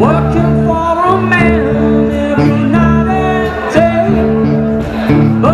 Working for a man every night and day.